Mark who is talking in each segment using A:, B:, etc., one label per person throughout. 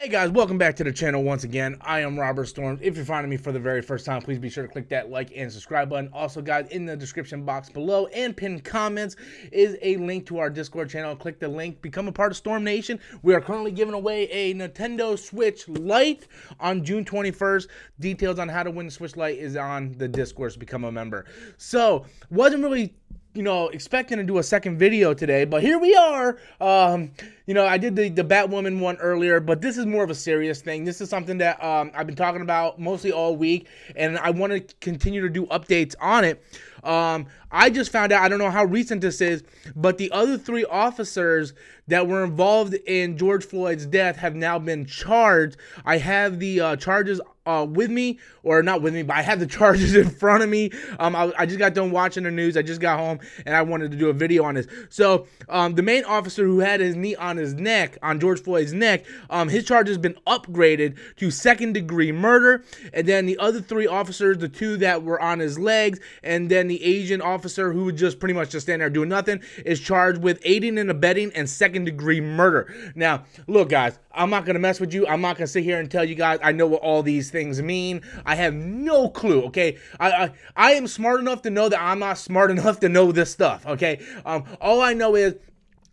A: Hey guys, welcome back to the channel once again. I am Robert Storms. If you're finding me for the very first time, please be sure to click that like and subscribe button. Also, guys, in the description box below and pinned comments is a link to our Discord channel. Click the link, become a part of Storm Nation. We are currently giving away a Nintendo Switch Lite on June 21st. Details on how to win the Switch Lite is on the Discord, become a member. So, wasn't really you know, expecting to do a second video today, but here we are. Um, you know, I did the, the Batwoman one earlier, but this is more of a serious thing. This is something that um, I've been talking about mostly all week, and I want to continue to do updates on it. Um, I just found out, I don't know how recent this is, but the other three officers that were involved in George Floyd's death have now been charged. I have the uh, charges uh, with me, or not with me, but I have the charges in front of me. Um, I, I, just got done watching the news. I just got home and I wanted to do a video on this. So, um, the main officer who had his knee on his neck, on George Floyd's neck, um, his charge has been upgraded to second degree murder. And then the other three officers, the two that were on his legs, and then the Asian officer who would just pretty much just stand there doing nothing, is charged with aiding and abetting and second degree murder. Now, look, guys, I'm not gonna mess with you. I'm not gonna sit here and tell you guys I know what all these things mean. I have no clue. Okay, I I, I am smart enough to know that I'm not smart enough to know this stuff. Okay, um, all I know is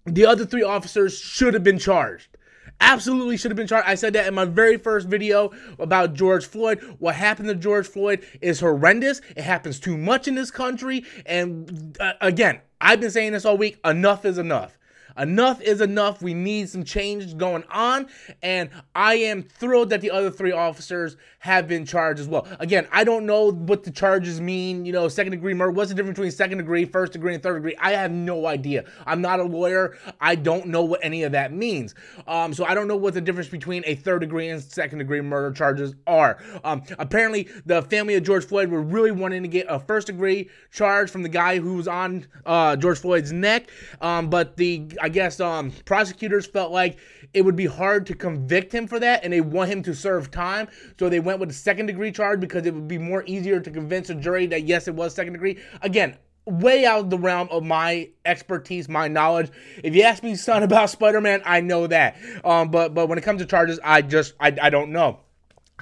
A: the other three officers should have been charged. Absolutely should have been charged. I said that in my very first video about George Floyd. What happened to George Floyd is horrendous. It happens too much in this country. And uh, again, I've been saying this all week. Enough is enough. Enough is enough. We need some change going on. And I am thrilled that the other three officers have been charged as well. Again, I don't know what the charges mean. You know, second degree murder. What's the difference between second degree, first degree, and third degree? I have no idea. I'm not a lawyer. I don't know what any of that means. Um, so I don't know what the difference between a third degree and second degree murder charges are. Um, apparently, the family of George Floyd were really wanting to get a first degree charge from the guy who was on uh, George Floyd's neck. Um, but the I guess um, prosecutors felt like it would be hard to convict him for that, and they want him to serve time. So they went with a second degree charge because it would be more easier to convince a jury that yes, it was second degree. Again, way out of the realm of my expertise, my knowledge. If you ask me, son, about Spider-Man, I know that. Um, but but when it comes to charges, I just I, I don't know.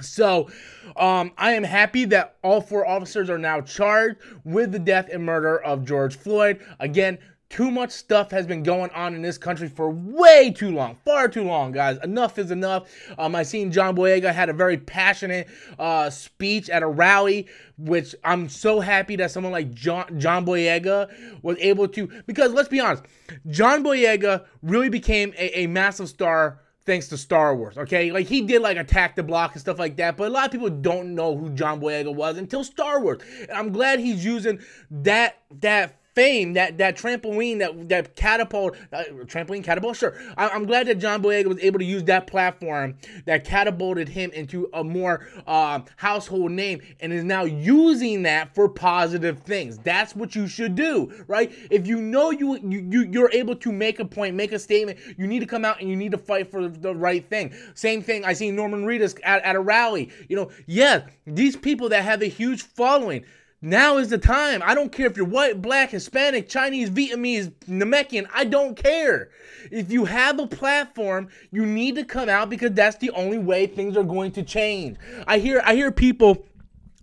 A: So, um, I am happy that all four officers are now charged with the death and murder of George Floyd. Again, too much stuff has been going on in this country for way too long, far too long, guys. Enough is enough. Um, I seen John Boyega had a very passionate uh, speech at a rally, which I'm so happy that someone like John John Boyega was able to. Because let's be honest, John Boyega really became a, a massive star thanks to Star Wars, okay? Like he did like Attack the Block and stuff like that, but a lot of people don't know who John Boyega was until Star Wars. And I'm glad he's using that that fame, that that trampoline, that that catapult, uh, trampoline catapult. Sure, I, am glad that John Boyega was able to use that platform that catapulted him into a more uh, household name, and is now using that for positive things. That's what you should do, right? If you know you you you're able to make a point, make a statement, you need to come out and you need to fight for the right thing. Same thing. I see Norman Reedus at, at a rally. You know, yeah, these people that have a huge following now is the time. I don't care if you're white, black, Hispanic, Chinese, Vietnamese, Namekian. I don't care. If you have a platform, you need to come out because that's the only way things are going to change. I hear I hear people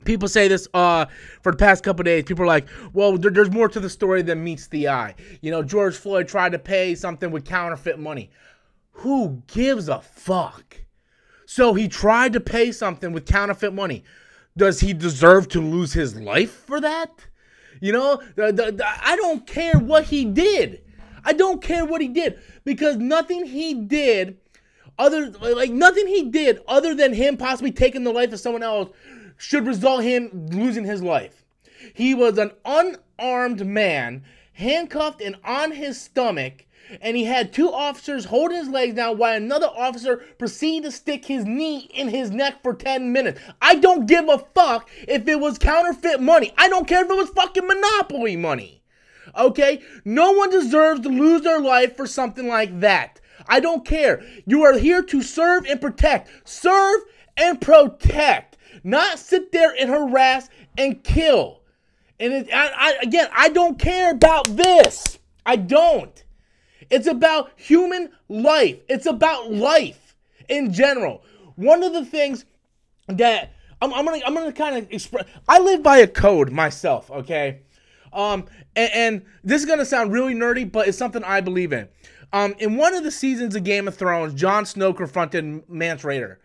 A: people say this uh, for the past couple days. People are like, well, there, there's more to the story than meets the eye. You know, George Floyd tried to pay something with counterfeit money. Who gives a fuck? So he tried to pay something with counterfeit money. Does he deserve to lose his life for that? You know, the, the, the, I don't care what he did. I don't care what he did because nothing he did other like nothing he did other than him possibly taking the life of someone else should result him losing his life. He was an unarmed man, handcuffed and on his stomach and he had two officers holding his legs down while another officer proceeded to stick his knee in his neck for 10 minutes. I don't give a fuck if it was counterfeit money. I don't care if it was fucking monopoly money. Okay? No one deserves to lose their life for something like that. I don't care. You are here to serve and protect. Serve and protect. Not sit there and harass and kill. And it, I, I, again, I don't care about this. I don't. It's about human life. It's about life. in general. One of the things that I'm, I'm gonna I'm gonna kind of express. I live by a code myself. Okay. Um, and, and, this is gonna sound really nerdy, but it's something I believe in. Um, in one of the seasons of Game of Thrones, Jon Snow confronted Mance Rayder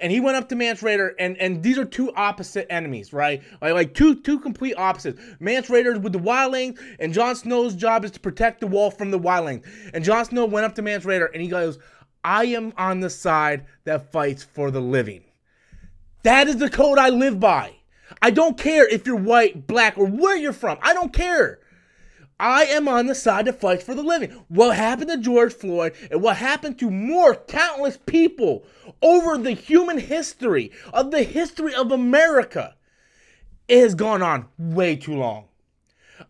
A: and he went up to Mance Rayder, and and these are two opposite enemies, right? Like, like two two complete opposites. Mance with the wildlings, and Jon Snow's job is to protect the wall from the wildlings. And Jon Snow went up to Mance Rayder, and he goes, "I am on the side that fights for the living." That is the code I live by. I don't care if you're white, black, or where you're from. I don't care. I am on the side that fights for the living. What happened to George Floyd and what happened to more countless people over the human history of the history of America, it has gone on way too long.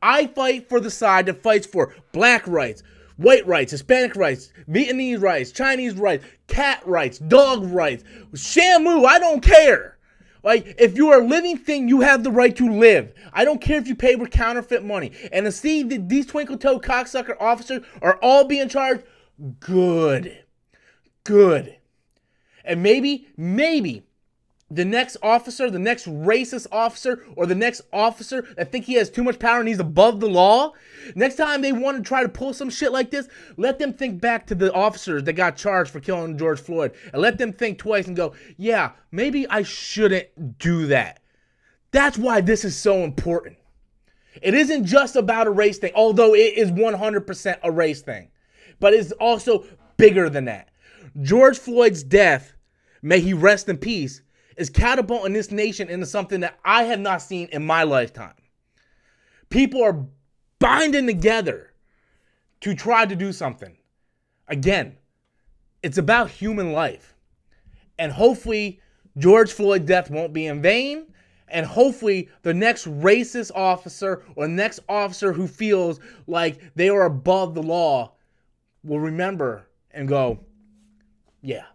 A: I fight for the side that fights for black rights, white rights, Hispanic rights, Vietnamese rights, Chinese rights, cat rights, dog rights, Shamu, I don't care. Like, if you are a living thing, you have the right to live. I don't care if you pay with counterfeit money. And to see that these twinkle toe cocksucker officers are all being charged, good. Good. And maybe, maybe the next officer, the next racist officer, or the next officer that think he has too much power and he's above the law, next time they want to try to pull some shit like this, let them think back to the officers that got charged for killing George Floyd and let them think twice and go, yeah, maybe I shouldn't do that. That's why this is so important. It isn't just about a race thing, although it is 100% a race thing, but it's also bigger than that. George Floyd's death, may he rest in peace, is catapulting this nation into something that I have not seen in my lifetime. People are binding together to try to do something. Again, it's about human life. And hopefully, George Floyd's death won't be in vain. And hopefully, the next racist officer or next officer who feels like they are above the law will remember and go, yeah,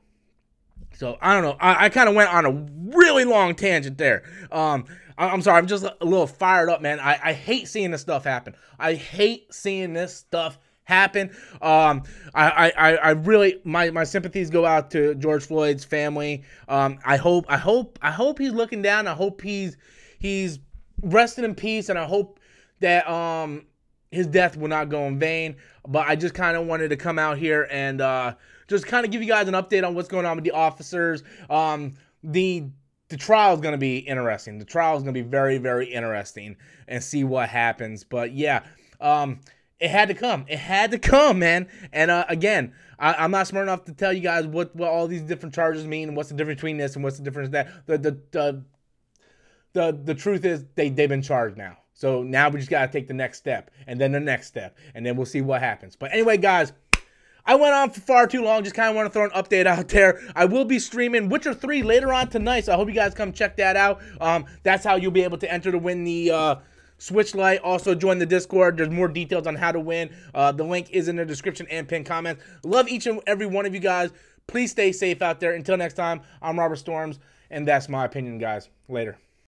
A: so I don't know. I, I kind of went on a really long tangent there. Um, I, am sorry. I'm just a little fired up, man. I, I hate seeing this stuff happen. I hate seeing this stuff happen. Um, I, I, I really my, my sympathies go out to George Floyd's family. Um, I hope I hope I hope he's looking down. I hope he's he's resting in peace, and I hope that um his death will not go in vain. But I just kind of wanted to come out here and uh, just kind of give you guys an update on what's going on with the officers. Um, the the trial is going to be interesting. The trial is going to be very, very interesting and see what happens. But yeah, um, it had to come. It had to come, man. And uh, again, I, am not smart enough to tell you guys what, what all these different charges mean and what's the difference between this and what's the difference that. The the the the, the truth is they they've been charged now. So now we just got to take the next step and then the next step and then we'll see what happens. But anyway, guys, I went on for far too long. Just kind of want to throw an update out there. I will be streaming Witcher 3 later on tonight, so I hope you guys come check that out. Um, that's how you'll be able to enter to win the uh, Switch Lite. Also, join the Discord. There's more details on how to win. Uh, the link is in the description and pinned comments. Love each and every one of you guys. Please stay safe out there. Until next time, I'm Robert Storms, and that's my opinion, guys. Later.